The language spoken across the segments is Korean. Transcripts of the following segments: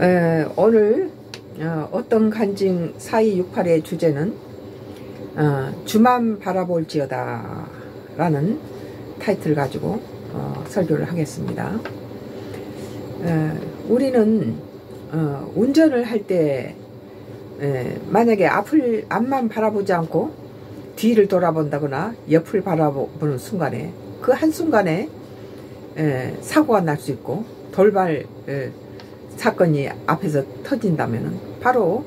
에, 오늘 어, 떤 간증 4268의 주제는 어, 주만 바라볼지어다 라는 타이틀 가지고 어, 설교를 하겠습니다. 에, 우리는 어, 운전을 할 때 만약에 앞을 앞만 바라보지 않고 뒤를 돌아본다거나 옆을 바라보는 순간에 그 한순간에 에, 사고가 날 수 있고 돌발 에, 사건이 앞에서 터진다면 바로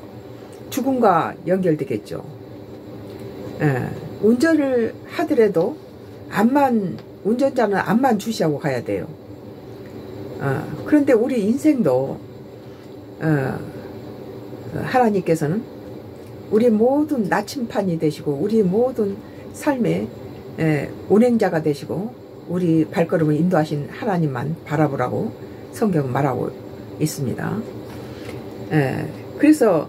죽음과 연결되겠죠. 에, 운전을 하더라도 앞만 운전자는 앞만 주시하고 가야 돼요. 어, 그런데 우리 인생도 어, 하나님께서는 우리 모든 나침판이 되시고 우리 모든 삶의 에, 운행자가 되시고 우리 발걸음을 인도하신 하나님만 바라보라고 성경은 말하고 있습니다. 에, 그래서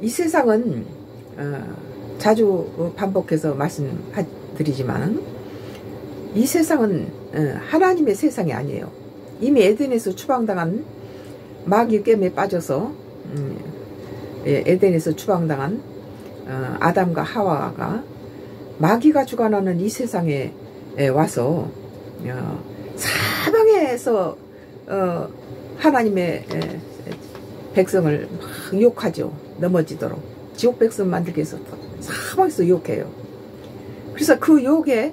이 세상은 어, 자주 반복해서 말씀드리지만 이 세상은 어, 하나님의 세상이 아니에요. 이미 에덴에서 추방당한 마귀 꿰매 빠져서 음, 예, 에덴에서 추방당한 어, 아담과 하와가 마귀가 주관하는 이 세상에 와서 어, 사방에서 하나님의 백성을 막 욕하죠. 넘어지도록. 지옥 백성 만들기 위해서 사방에서 욕해요. 그래서 그 욕에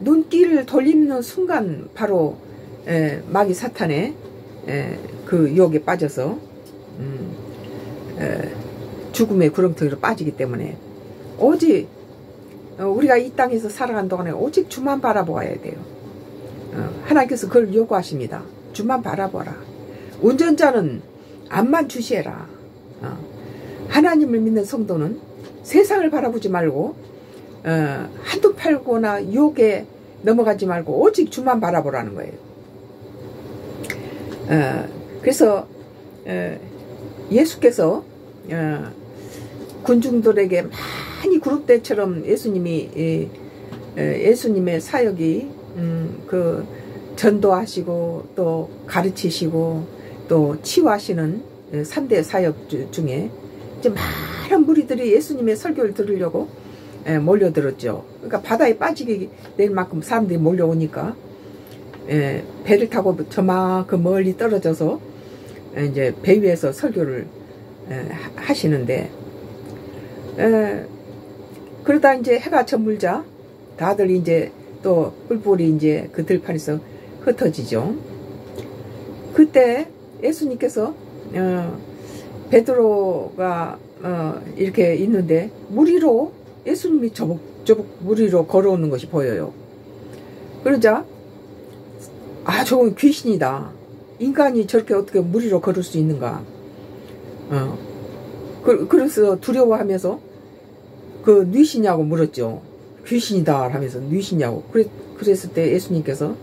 눈길을 돌리는 순간 바로 마귀 사탄의 그 유혹에 빠져서 음, 죽음의 구렁텅이로 빠지기 때문에 오직 어, 우리가 이 땅에서 살아간 동안에 오직 주만 바라보아야 돼요. 어, 하나님께서 그걸 요구하십니다. 주만 바라보라. 운전자는 앞만 주시해라. 어, 하나님을 믿는 성도는 세상을 바라보지 말고 한두 팔거나 유혹에 넘어가지 말고 오직 주만 바라보라는 거예요. 그래서 예수께서 군중들에게 많이 그룹 때처럼 예수님이 예수님의 사역이 음, 그 전도하시고 또 가르치시고 또 치유하시는 3대 사역 중에 이제 많은 무리들이 예수님의 설교를 들으려고 몰려들었죠. 그러니까 바다에 빠지게 될 만큼 사람들이 몰려오니까 배를 타고 저만큼 멀리 떨어져서 이제 배 위에서 설교를 하시는데 그러다 이제 해가 저물자 다들 이제 또 뿔뿔이 이제 그 들판에서 흩어지죠. 그때 예수님께서 어, 베드로가 어, 이렇게 있는데 무리로 예수님이 저벅저벅 무리로 걸어오는 것이 보여요. 그러자 아 저건 귀신이다. 인간이 저렇게 어떻게 무리로 걸을 수 있는가. 어. 그, 그래서 두려워하면서 그 뉘시냐고 물었죠. 귀신이다 하면서 뉘시냐고. 그래, 그랬을 때 예수님께서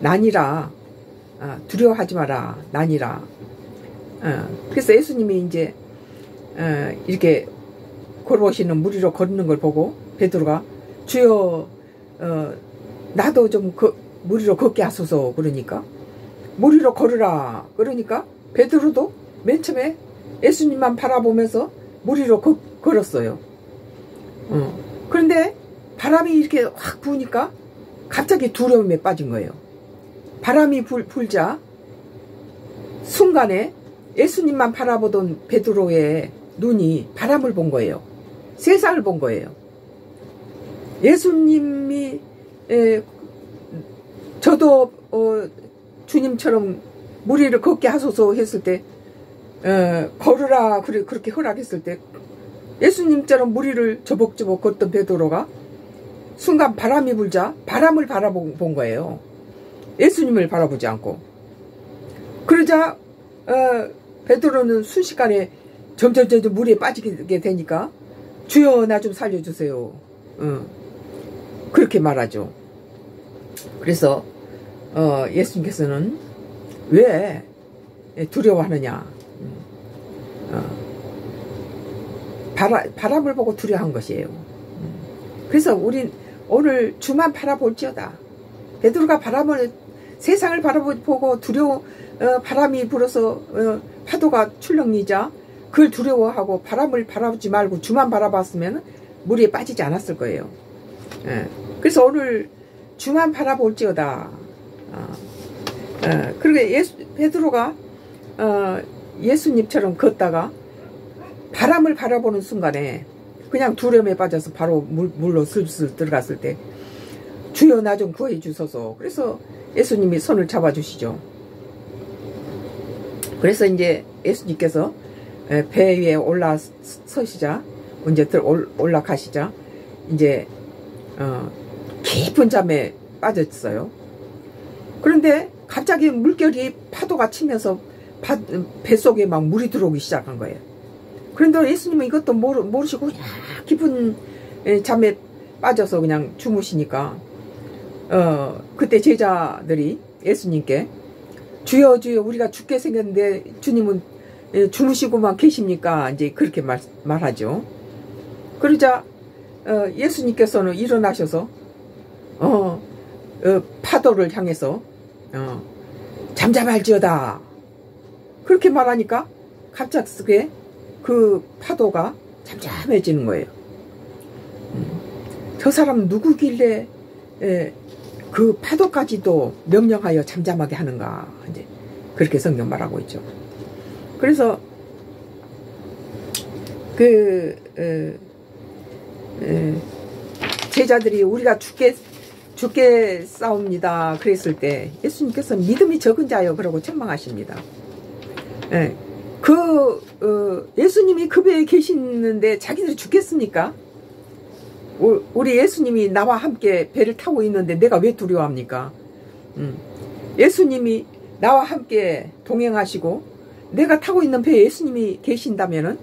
난이라 어, 두려워하지 마라 난이라. 어, 그래서 예수님이 이제 어, 이렇게 걸어오시는 무리로 걷는 걸 보고 베드로가 주여 어, 나도 좀 그, 무리로 걷게 하소서 그러니까 무리로 걸으라 그러니까 베드로도 맨 처음에 예수님만 바라보면서 무리로 거, 걸었어요. 어. 그런데 바람이 이렇게 확 부으니까 갑자기 두려움에 빠진 거예요. 바람이 불, 불자 순간에 예수님만 바라보던 베드로의 눈이 바람을 본 거예요. 세상을 본 거예요. 예수님이 에, 저도 어, 주님처럼 무리를 걷게 하소서 했을 때 에, 걸으라 그래, 그렇게 허락했을 때 예수님처럼 무리를 저벅저벅 걷던 베드로가 순간 바람이 불자 바람을 바라본 거예요. 예수님을 바라보지 않고 그러자 어, 베드로는 순식간에 점점 점점 물에 빠지게 되니까 주여 나 좀 살려주세요. 어. 그렇게 말하죠. 그래서 어, 예수님께서는 왜 두려워하느냐. 음. 어. 바라, 바람 을 보고 두려워한 것이에요. 음. 그래서 우리 오늘 주만 바라볼지어다. 베드로가 바람을 세상을 바라보고 두려워 어, 바람이 불어서 어, 파도가 출렁이자 그걸 두려워하고 바람을 바라보지 말고 주만 바라봤으면 물에 빠지지 않았을 거예요. 예. 그래서 오늘 주만 바라볼지어다. 어, 어, 그리고 예수, 베드로가 어, 예수님처럼 걷다가 바람을 바라보는 순간에 그냥 두려움에 빠져서 바로 물, 물로 슬슬 들어갔을 때 주여 나 좀 구해 주소서 그래서 예수님이 손을 잡아 주시죠. 그래서 이제 예수님께서 배 위에 올라서시자. 이제 올라가시자. 이제 어, 깊은 잠에 빠졌어요. 그런데 갑자기 물결이 파도가 치면서 바, 뱃속에 막 물이 들어오기 시작한 거예요. 그런데 예수님은 이것도 모르, 모르시고 깊은 잠에 빠져서 그냥 주무시니까 어 그때 제자들이 예수님께 주여 주여 우리가 죽게 생겼는데 주님은 주무시고만 계십니까? 이제 그렇게 말, 말하죠. 그러자 어, 예수님께서는 일어나셔서 어, 어, 파도를 향해서 어, 잠잠할지어다 그렇게 말하니까 갑작스게 그 파도가 잠잠해지는 거예요. 음, 저 사람 누구길래 에, 그 파도까지도 명령하여 잠잠하게 하는가 이제 그렇게 성경 말하고 있죠. 그래서 그 에, 에, 제자들이 우리가 죽게 죽게 싸웁니다. 그랬을 때 예수님께서 믿음이 적은 자여 그러고 책망하십니다. 예. 그 어, 예수님이 그 배에 계시는데 자기들이 죽겠습니까? 우리 예수님이 나와 함께 배를 타고 있는데 내가 왜 두려워합니까? 음. 예수님이 나와 함께 동행하시고 내가 타고 있는 배에 예수님이 계신다면은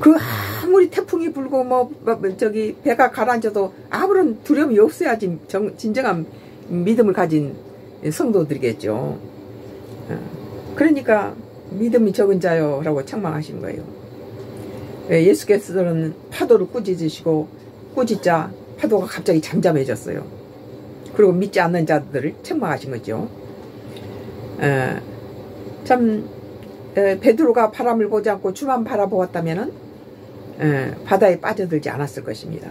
그 아무리 태풍이 불고 뭐, 뭐 저기 배가 가라앉아도 아무런 두려움이 없어야지 정, 진정한 믿음을 가진 성도들이겠죠. 어. 그러니까 믿음이 적은 자요 라고 책망하신 거예요. 예, 예수께서는 파도를 꾸짖으시고 꾸짖자 파도가 갑자기 잠잠해졌어요. 그리고 믿지 않는 자들을 책망하신 거죠. 에, 예, 참 에, 예, 베드로가 바람을 보지 않고 주만 바라보았다면 에, 바다에 빠져들지 않았을 것입니다.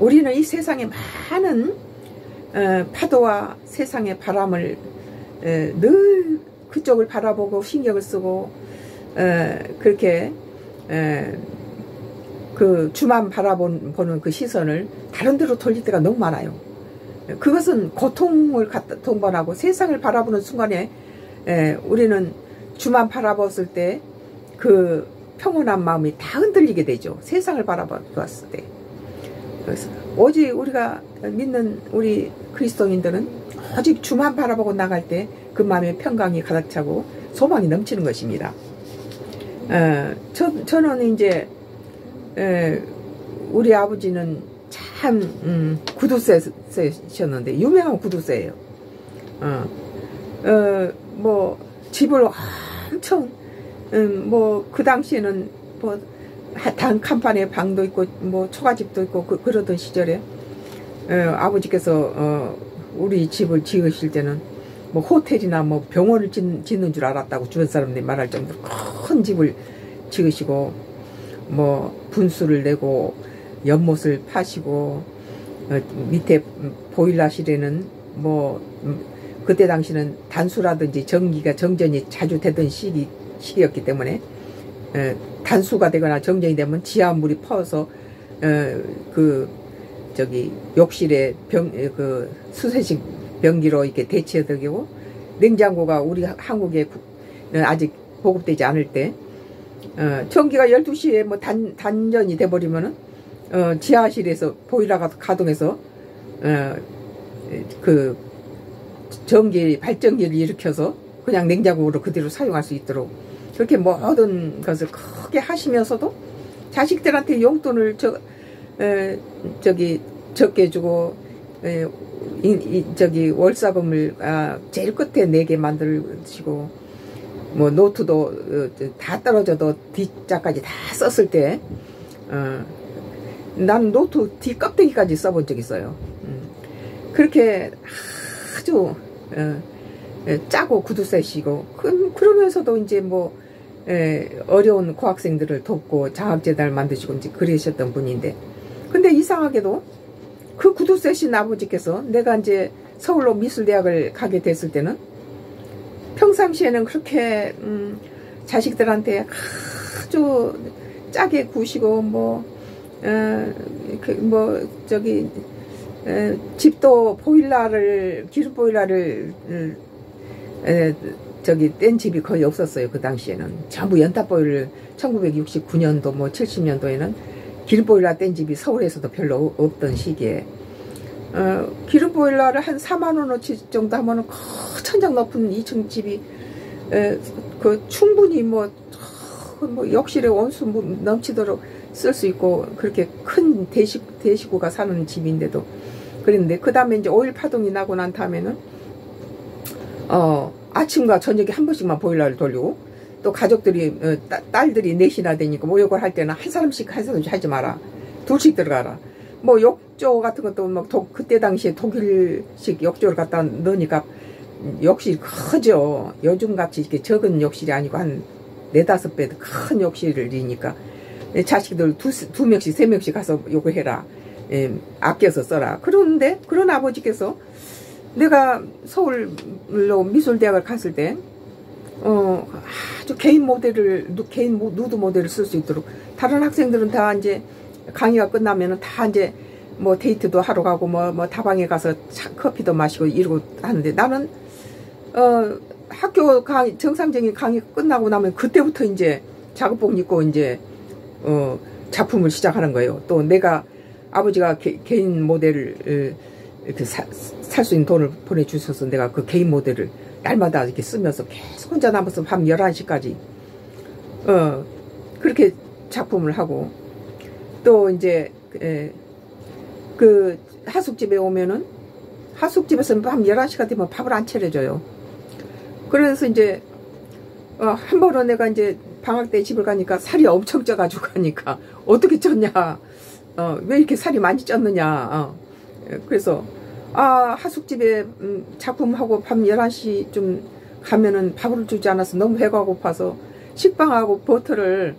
우리는 이 세상에 많은 에, 파도와 세상의 바람을 에, 늘 그쪽을 바라보고 신경을 쓰고 에, 그렇게 에, 그 주만 바라보는 그 시선을 다른 데로 돌릴 때가 너무 많아요. 그것은 고통을 동반하고 세상을 바라보는 순간에 에, 우리는 주만 바라봤을 때 그 평온한 마음이 다 흔들리게 되죠. 세상을 바라봤을 때. 그래서 오직 우리가 믿는 우리 그리스도인들은 오직 주만 바라보고 나갈 때 그 마음에 평강이 가득 차고 소망이 넘치는 것입니다. 어, 저, 저는 이제 에, 우리 아버지는 참 음, 구두쇠셨는데 유명한 구두쇠예요. 어, 어, 뭐 집을 엄청 음, 뭐그 당시에는 뭐 단 칸판에 방도 있고 뭐 초가집도 있고 그, 러던 시절에 어, 아버지께서 어, 우리 집을 지으실 때는 뭐 호텔이나 뭐 병원을 짓, 짓는 줄 알았다고 주변 사람들이 말할 정도로 큰 집을 지으시고 뭐 분수를 내고 연못을 파시고 어, 밑에 보일러실에는 뭐 음, 그때 당시는 단수라든지 전기가 정전이 자주 되던 시기, 시기였기 때문에 에, 단수가 되거나 정전이 되면 지하물이 퍼서 에, 그 저기 욕실에 병 그 수세식 변기로 이렇게 대체되고 냉장고가 우리 한국에 아직 보급되지 않을 때 어, 전기가 12시에 뭐 단, 단전이 돼버리면은 어, 지하실에서 보일러가 가동해서 어, 그 전기 발전기를 일으켜서 그냥 냉장고로 그대로 사용할 수 있도록 그렇게 모든 것을 크게 하시면서도 자식들한테 용돈을 저 에, 저기 적게 주고 에, 이, 이, 저기 월사금을 아, 제일 끝에 내게 만들시고 뭐 노트도 어, 다 떨어져도 뒷장까지 다 썼을 때 어, 난 노트 뒤 껍데기까지 써본 적 있어요. 음. 그렇게 아주 어, 짜고 구두쇠시고 그, 그러면서도 이제 뭐 에, 어려운 고학생들을 돕고 장학재단을 만드시고 이제 그러셨던 분인데 근데 이상하게도 그 구두쇠신 아버지께서 내가 이제 서울로 미술대학을 가게 됐을 때는 평상시에는 그렇게 음, 자식들한테 아주 짜게 구시고 뭐, 어, 그, 뭐 저기 에, 집도 보일러를 기름 보일러를 에, 저기 뗀 집이 거의 없었어요 그 당시에는. 전부 연탄 보일러 1969년도 뭐 70년도에는 기름 보일러 뗀 집이 서울에서도 별로 없던 시기에 어, 기름 보일러를 한 4만 원어치 정도 하면은 천장 높은 2층 집이 에, 그 충분히 뭐, 뭐 욕실에 온수 넘치도록 쓸 수 있고 그렇게 큰 대식 대식구가 사는 집인데도 그랬는데 그 다음에 이제 오일 파동이 나고 난 다음에는 어 아침과 저녁에 한 번씩만 보일러를 돌리고 또 가족들이 어, 따, 딸들이 넷이나 되니까 모욕을 할 때는 한 사람씩 한 사람씩 하지 마라. 둘씩 들어가라 뭐 욕조 같은 것도 뭐 도, 그때 당시에 독일식 욕조를 갖다 넣으니까 욕실이 크죠. 요즘같이 이렇게 적은 욕실이 아니고 한 네다섯 배 큰 욕실이니까 자식들 두, 두 명씩 세 명씩 가서 요거 해라. 예, 아껴서 써라. 그런데 그런 아버지께서 내가 서울로 미술대학을 갔을 때 어, 아주 개인 모델을 개인 누드 모델을 쓸 수 있도록 다른 학생들은 다 이제 강의가 끝나면은 다 이제 뭐 데이트도 하러 가고 뭐, 뭐 다방에 가서 차, 커피도 마시고 이러고 하는데 나는 어 학교 강의 정상적인 강의 끝나고 나면 그때부터 이제 작업복 입고 이제 어 작품을 시작하는 거예요. 또 내가 아버지가 개, 인 모델을 이렇게 살 수 있는 돈을 보내주셔서 내가 그 개인 모델을 날마다 이렇게 쓰면서 계속 혼자 남아서 밤 11시까지 어 그렇게 작품을 하고 또 이제 에, 그 하숙집에 오면은 하숙집에서는 밤 11시가 되면 밥을 안 차려줘요. 그래서 이제 어, 한 번은 내가 이제 방학 때 집을 가니까 살이 엄청 쪄가지고 가니까 어떻게 쪘냐 어, 왜 이렇게 살이 많이 쪘느냐 어. 그래서 아 하숙집에 음, 작품하고 밤 11시 좀 가면은 밥을 주지 않아서 너무 배가 고파서 식빵하고 버터를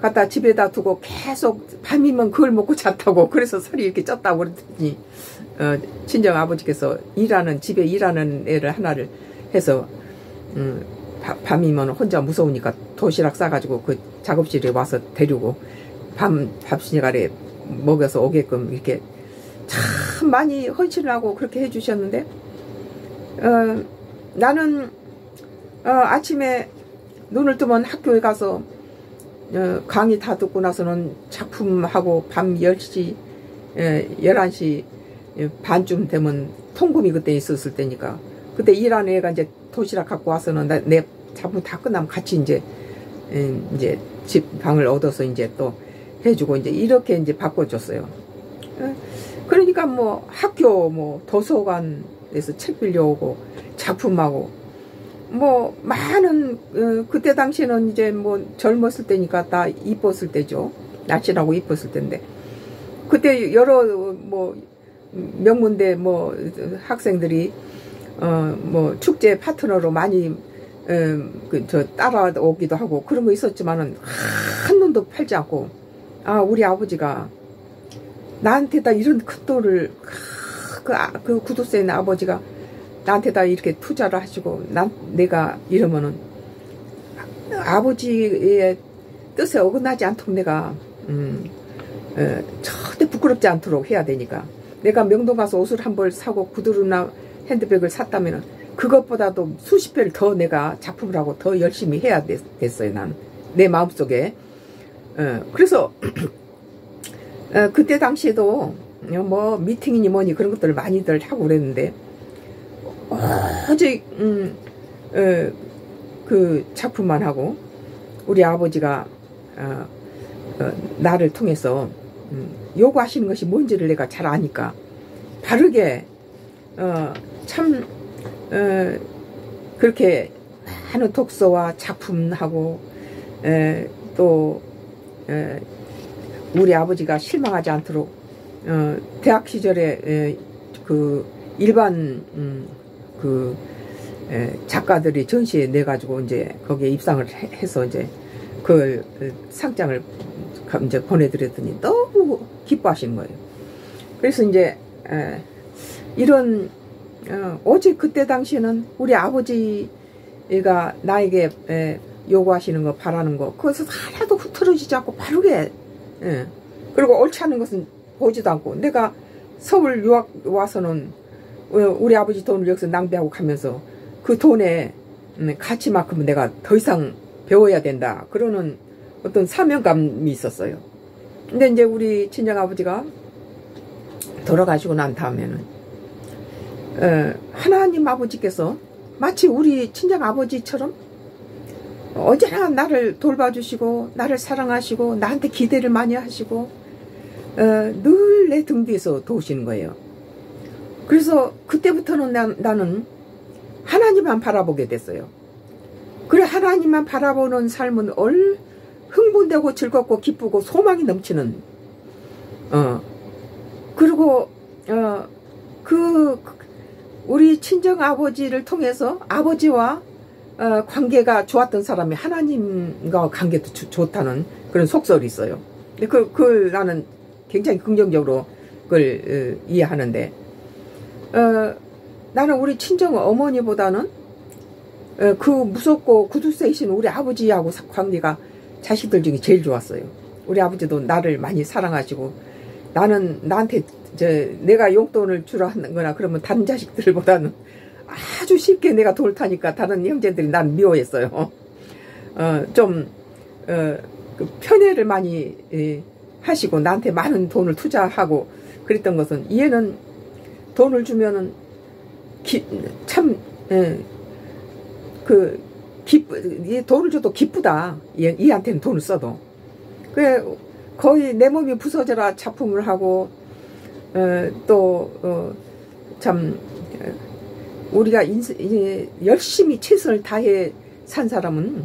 갖다 집에다 두고 계속 밤이면 그걸 먹고 잤다고. 그래서 살이 이렇게 쪘다고 그랬더니 어, 친정 아버지께서 일하는 집에 일하는 애를 하나를 해서 음, 밤이면 혼자 무서우니까 도시락 싸가지고 그 작업실에 와서 데리고 밤 밥시간에 먹여서 오게끔 이렇게 참 많이 헌신을 하고 그렇게 해주셨는데 어, 나는 어, 아침에 눈을 뜨면 학교에 가서 어, 강의 다 듣고 나서는 작품하고 밤 10시 에, 11시 반쯤 되면 통금이 그때 있었을 때니까 그때 일하는 애가 이제 도시락 갖고 와서는 나, 내 작품 다 끝나면 같이 이제 에, 이제 집 방을 얻어서 이제 또 해주고 이제 이렇게 이제 바꿔줬어요. 에, 그러니까 뭐 학교 뭐 도서관에서 책 빌려오고 작품하고 뭐 많은 어, 그때 당시에는 이제 뭐 젊었을 때니까 다 이뻤을 때죠. 날씬하고 이뻤을 때인데. 그때 여러 뭐 명문대 뭐 학생들이 어 뭐 축제 파트너로 많이 어, 그저 따라오기도 하고 그런 거 있었지만은 한 놈도 팔지 않고 아 우리 아버지가 나한테 다 이런 큰 돈을 그, 아, 그 구두쇠 있는 아버지가 나한테다 이렇게 투자를 하시고 난 내가 이러면은 아버지의 뜻에 어긋나지 않도록 내가 음, 에, 절대 부끄럽지 않도록 해야 되니까. 내가 명동 가서 옷을 한 벌 사고 구두나 핸드백을 샀다면은 그것보다도 수십 배를 더 내가 작품을 하고 더 열심히 해야 됐, 어요 나는. 내 마음속에. 어, 그래서 어, 그때 당시에도 뭐 미팅이니 뭐니 그런 것들을 많이들 하고 그랬는데 오직 음, 어, 그 작품만 하고 우리 아버지가 어, 어, 나를 통해서 음, 요구하시는 것이 뭔지를 내가 잘 아니까 바르게 어, 참 어, 그렇게 하는 독서와 작품하고 에, 또 에, 우리 아버지가 실망하지 않도록 어, 대학 시절에 에, 그 일반 음, 그 작가들이 전시에 내 가지고 이제 거기에 입상을 해서 이제 그 상장을 이제 보내드렸더니 너무 기뻐하시는 거예요. 그래서 이제 이런 어, 오직 그때 당시에는 우리 아버지가 나에게 요구하시는 거 바라는 거 그것을 하나도 흐트러지지 않고 바르게 그리고 옳지 않은 것은 보지도 않고 내가 서울 유학 와서는 어, 우리 아버지 돈을 여기서 낭비하고 가면서 그 돈의 음, 가치만큼은 내가 더 이상 배워야 된다. 그러는 어떤 사명감이 있었어요. 근데 이제 우리 친정아버지가 돌아가시고 난 다음에는 어, 하나님 아버지께서 마치 우리 친정아버지처럼 언제나 나를 돌봐주시고 나를 사랑하시고 나한테 기대를 많이 하시고 어, 늘내 등 뒤에서 도우시는 거예요. 그래서 그때부터는 나, 나는 하나님만 바라보게 됐어요. 그래 하나님만 바라보는 삶은 얼 흥분되고 즐겁고 기쁘고 소망이 넘치는 어 그리고 어그 우리 친정 아버지를 통해서 아버지와 어, 관계가 좋았던 사람이 하나님과 관계도 주, 좋다는 그런 속설이 있어요. 근데 그, 그걸 나는 굉장히 긍정적으로 그걸 어, 이해하는데 어, 나는 우리 친정 어머니보다는 어, 그 무섭고 구두쇠이신 우리 아버지하고 관계가 자식들 중에 제일 좋았어요. 우리 아버지도 나를 많이 사랑하시고 나는 나한테 저 내가 용돈을 주라 하는 거나 그러면 다른 자식들보다는 아주 쉽게 내가 돌 타니까 다른 형제들이 난 미워했어요. 어, 좀, 어, 그 편애를 많이 예, 하시고 나한테 많은 돈을 투자하고 그랬던 것은 얘는 돈을 주면은 기, 참, 예, 그, 기쁘, 돈을 줘도 기쁘다. 얘, 얘한테는 돈을 써도. 그래, 거의 내 몸이 부서져라 작품을 하고, 어, 또, 어, 참, 우리가 인생, 열심히 최선을 다해 산 사람은,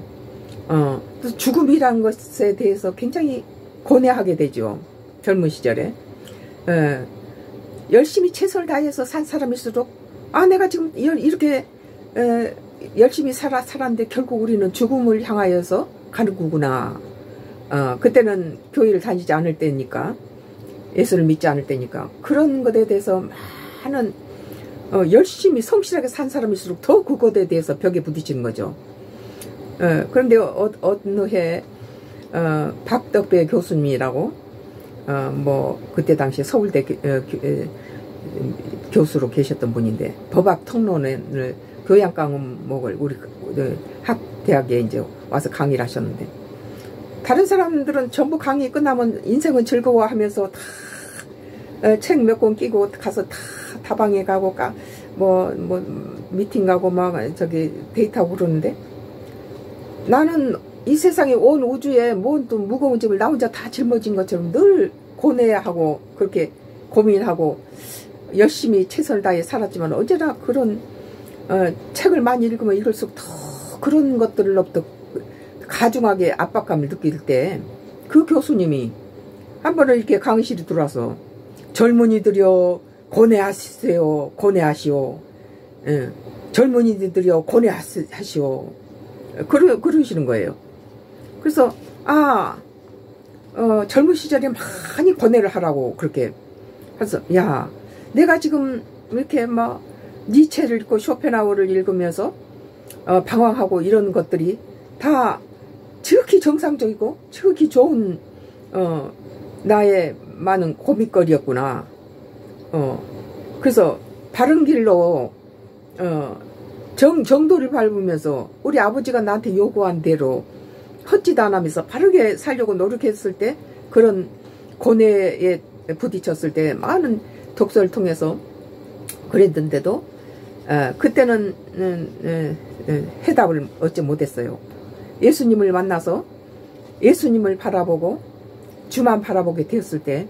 어, 죽음이라는 것에 대해서 굉장히 고뇌하게 되죠. 젊은 시절에. 어, 열심히 최선을 다해서 산 사람일수록 아 내가 지금 이렇게 에, 열심히 살아 살았는데 결국 우리는 죽음을 향하여서 가는 거구나. 어, 그때는 교회를 다니지 않을 때니까 예수를 믿지 않을 때니까 그런 것에 대해서 많은 어, 열심히 성실하게 산 사람일수록 더 그것에 대해서 벽에 부딪히는 거죠. 어, 그런데 어, 어느 해 어, 박덕배 교수님이라고 어, 뭐 그때 당시 서울대 교, 어, 교, 수로 계셨던 분인데 법학 통론을 교양 과목을 우리 그, 학대학에 이제 와서 강의를 하셨는데 다른 사람들은 전부 강의 끝나면 인생은 즐거워하면서 다 책 몇 권 끼고 가서 다 다방에 가고 뭐뭐 뭐 미팅 가고 막 저기 데이트하고 그러는데 나는 이 세상에 온 우주에 뭔 또 무거운 짐을 나 혼자 다 짊어진 것처럼 늘 고뇌하고 그렇게 고민하고 열심히 최선을 다해 살았지만 언제나 그런 어, 책을 많이 읽으면 읽을수록 더 그런 것들로부터 가중하게 압박감을 느낄 때 그 교수님이 한 번은 이렇게 강의실에 들어와서 젊은이들이여 고뇌하세요 고뇌하시오. 예, 젊은이들이여 고뇌하시오. 그러, 그러시는 거예요. 그래서 아 어, 젊은 시절에 많이 고뇌를 하라고 그렇게 해서 야 내가 지금 이렇게 막 니체를 읽고 쇼펜하우를 읽으면서 어, 방황하고 이런 것들이 다 지극히 정상적이고 지극히 좋은 어, 나의 많은 고민거리였구나. 어, 그래서 바른 길로 어, 정, 정도를 밟으면서 우리 아버지가 나한테 요구한 대로 헛짓 안 하면서 바르게 살려고 노력했을 때 그런 고뇌에 부딪혔을 때 많은 독서를 통해서 그랬는데도 어, 그때는 음, 음, 음, 해답을 얻지 못했어요. 예수님을 만나서 예수님을 바라보고 주만 바라보게 되었을 때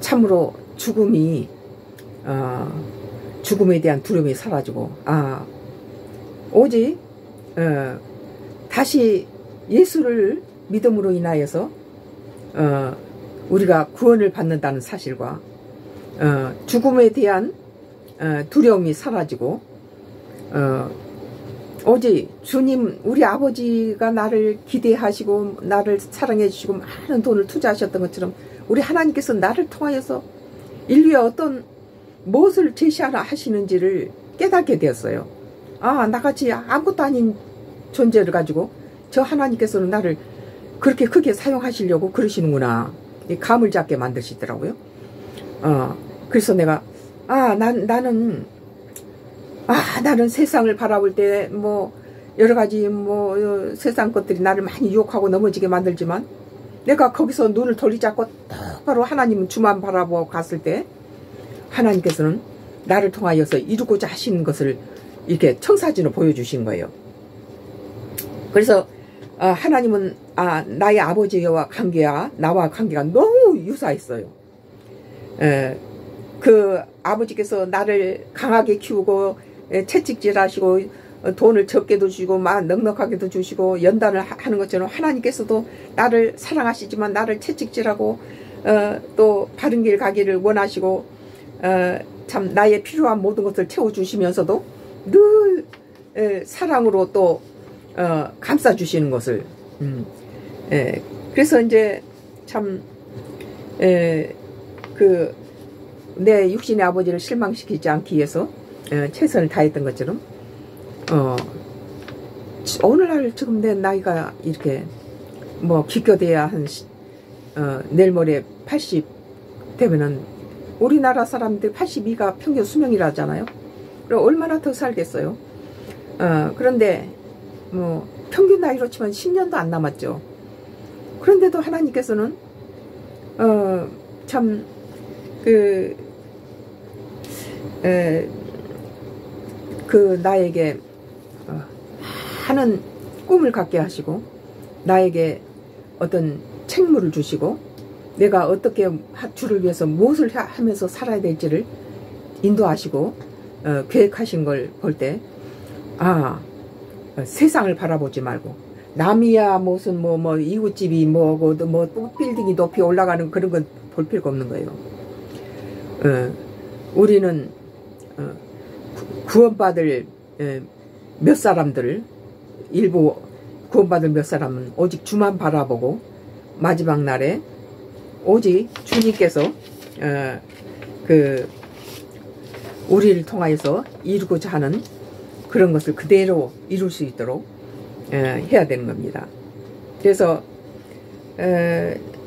참으로 죽음이 어, 죽음에 대한 두려움이 사라지고 아 오직 어, 다시 예수를 믿음으로 인하여서 어, 우리가 구원을 받는다는 사실과 어, 죽음에 대한 어, 두려움이 사라지고 어, 오직 주님 우리 아버지가 나를 기대하시고 나를 사랑해 주시고 많은 돈을 투자하셨던 것처럼 우리 하나님께서 나를 통하여서 인류에 어떤 무엇을 제시하시는지를 깨닫게 되었어요. 아 나같이 아무것도 아닌 존재를 가지고 저 하나님께서는 나를 그렇게 크게 사용하시려고 그러시는구나. 감을 잡게 만드시더라고요. 어, 그래서 내가, 아, 난, 나는, 아, 나는 세상을 바라볼 때, 뭐, 여러 가지, 뭐, 어, 세상 것들이 나를 많이 유혹하고 넘어지게 만들지만, 내가 거기서 눈을 돌리지 않고 똑바로 하나님 주만 바라보고 갔을 때, 하나님께서는 나를 통하여서 이루고자 하시는 것을 이렇게 청사진으로 보여주신 거예요. 그래서 어, 하나님은 아, 나의 아버지와 관계와 나와 관계가 너무 유사했어요. 에, 그 아버지께서 나를 강하게 키우고 채찍질 하시고 어, 돈을 적게도 주시고 막 넉넉하게도 주시고 연단을 하는 것처럼 하나님께서도 나를 사랑하시지만 나를 채찍질하고 어, 또 바른 길 가기를 원하시고 어, 참 나의 필요한 모든 것을 채워주시면서도 늘 에, 사랑으로 또 어, 감싸주시는 것을 음, 에, 그래서 이제 참그 내 육신의 아버지를 실망시키지 않기 위해서 에, 최선을 다했던 것처럼 어, 오늘날 지금 내 나이가 이렇게 뭐 기껏해야 한 어, 내일 모레 80 되면은 우리나라 사람들 82가 평균 수명이라잖아요. 그럼 얼마나 더 살겠어요. 어, 그런데 뭐 평균 나이로 치면 10년도 안 남았죠. 그런데도 하나님께서는 어, 참그 그 나에게 어, 많은 꿈을 갖게 하시고 나에게 어떤 책무를 주시고 내가 어떻게 주를 위해서 무엇을 하면서 살아야 될지를 인도하시고 어, 계획하신 걸 볼 때아 세상을 바라보지 말고 남이야 무슨 뭐뭐 뭐 이웃집이 뭐고 뭐 빌딩이 높이 올라가는 그런 건 볼 필요가 없는 거예요. 어, 우리는 어, 구원받을 에, 몇 사람들 일부 구원받을 몇 사람은 오직 주만 바라보고 마지막 날에 오직 주님께서 어, 그 우리를 통하여서 이루고자 하는 그런 것을 그대로 이룰 수 있도록 에, 해야 되는 겁니다. 그래서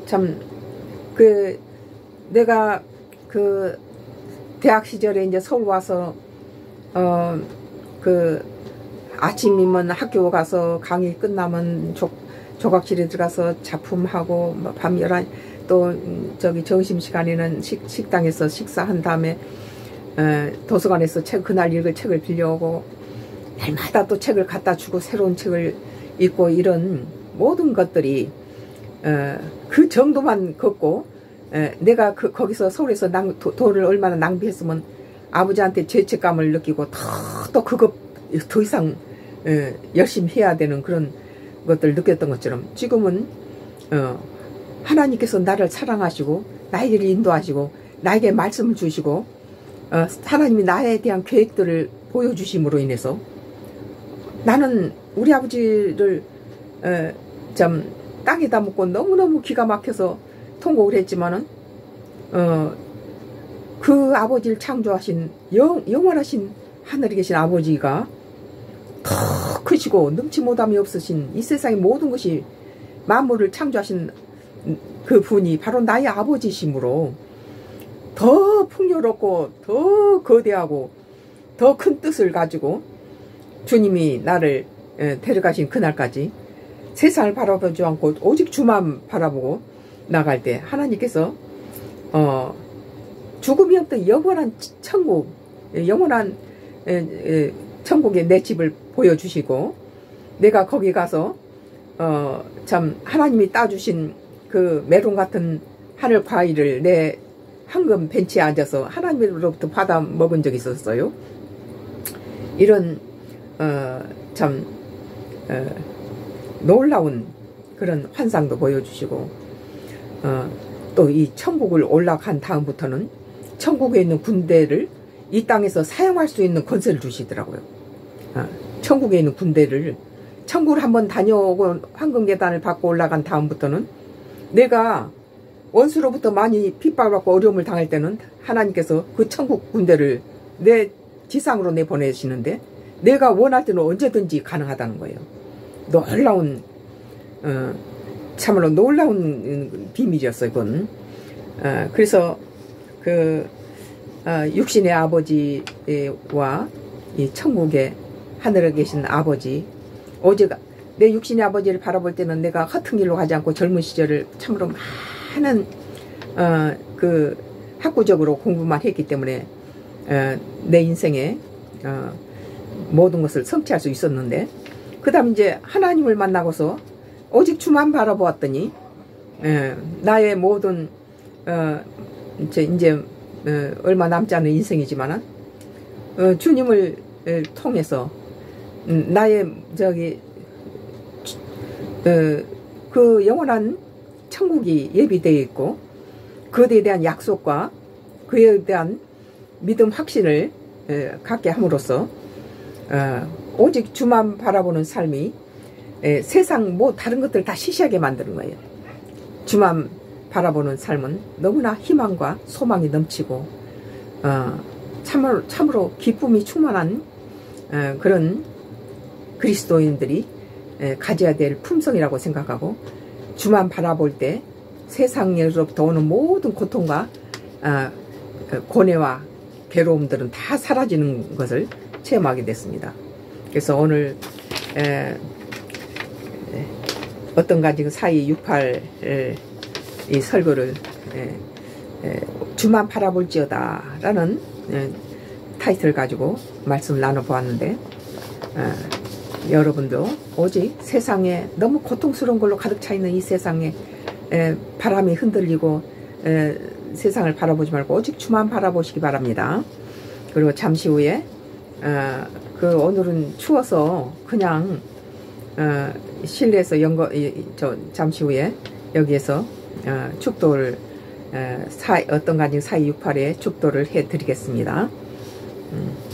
참 그 내가 그 대학 시절에 이제 서울 와서 어 그 아침이면 학교 가서 강의 끝나면 조, 조각실에 들어가서 작품하고 뭐밤 11, 또 저기 점심시간에는 식, 식당에서 식사한 다음에 에, 도서관에서 책 그날 읽을 책을 빌려오고 날마다 또 책을 갖다 주고 새로운 책을 읽고 이런 모든 것들이 에, 그 정도만 걷고 에, 내가 그, 거기서 서울에서 낭, 도, 돈을 얼마나 낭비했으면 아버지한테 죄책감을 느끼고 더, 또 그것 더 이상 에, 열심히 해야 되는 그런 것들을 느꼈던 것처럼 지금은 어, 하나님께서 나를 사랑하시고 나에게 인도하시고 나에게 말씀을 주시고 어, 하나님이 나에 대한 계획들을 보여주심으로 인해서 나는 우리 아버지를 에, 참 땅에다 묻고 너무너무 기가 막혀서 통곡을 했지만은 어, 그 아버지를 창조하신 영, 영원하신 하늘에 계신 아버지가 더 크시고 능치 못함이 없으신 이 세상의 모든 것이 만물을 창조하신 그 분이 바로 나의 아버지시므로 더 풍요롭고 더 거대하고 더 큰 뜻을 가지고 주님이 나를 데려가신 그날까지 세상을 바라보지 않고 오직 주만 바라보고 나갈 때 하나님께서 어 죽음이 없던 영원한 천국 영원한 천국의 내 집을 보여주시고 내가 거기 가서 어 참 하나님이 따주신 그 메론 같은 하늘 과일을 내 황금 벤치에 앉아서 하나님으로부터 받아 먹은 적이 있었어요. 이런 어 참 어, 놀라운 그런 환상도 보여주시고 어, 또 이 천국을 올라간 다음부터는 천국에 있는 군대를 이 땅에서 사용할 수 있는 권세를 주시더라고요. 어, 천국에 있는 군대를 천국을 한번 다녀오고 황금계단을 받고 올라간 다음부터는 내가 원수로부터 많이 핍박받고 어려움을 당할 때는 하나님께서 그 천국 군대를 내 지상으로 내보내시는데 내가 원할 때는 언제든지 가능하다는 거예요. 놀라운 어, 참으로 놀라운 비밀이었어요. 이건 어, 그래서 그 어, 육신의 아버지와 이 천국의 하늘에 계신 아버지 오직 내 육신의 아버지를 바라볼 때는 내가 허튼 길로 가지 않고 젊은 시절을 참으로 많은 어, 그 학구적으로 공부만 했기 때문에 어, 내 인생에 어, 모든 것을 성취할 수 있었는데 그 다음 이제 하나님을 만나고서 오직 주만 바라보았더니 에, 나의 모든 어, 이제, 이제 어, 얼마 남지 않은 인생이지만은 어, 주님을 에, 통해서 음, 나의 저기 어, 그 영원한 천국이 예비되어 있고 그에 대한 약속과 그에 대한 믿음 확신을 에, 갖게 함으로써 어, 오직 주만 바라보는 삶이 에, 세상 뭐 다른 것들 다 시시하게 만드는 거예요. 주만 바라보는 삶은 너무나 희망과 소망이 넘치고 어, 참으로, 참으로 기쁨이 충만한 어, 그런 그리스도인들이 에, 가져야 될 품성이라고 생각하고 주만 바라볼 때 세상에로부터 오는 모든 고통과 어, 고뇌와 괴로움들은 다 사라지는 것을 체험하게 됐습니다. 그래서 오늘 에, 어떤 가지 사이 68이 설교를 에, 에, 주만 바라볼지어다 라는 에, 타이틀 가지고 말씀을 나눠보았는데 어, 여러분도 오직 세상에 너무 고통스러운 걸로 가득 차 있는 이 세상에 에, 바람이 흔들리고 에, 세상을 바라보지 말고 오직 주만 바라보시기 바랍니다. 그리고 잠시 후에 어, 그 오늘은 추워서 그냥 어, 실내에서 연거 저 잠시 후에 여기에서 어, 축도를 어, 사, 어떤 가지 4268에 축도를 해드리겠습니다. 음.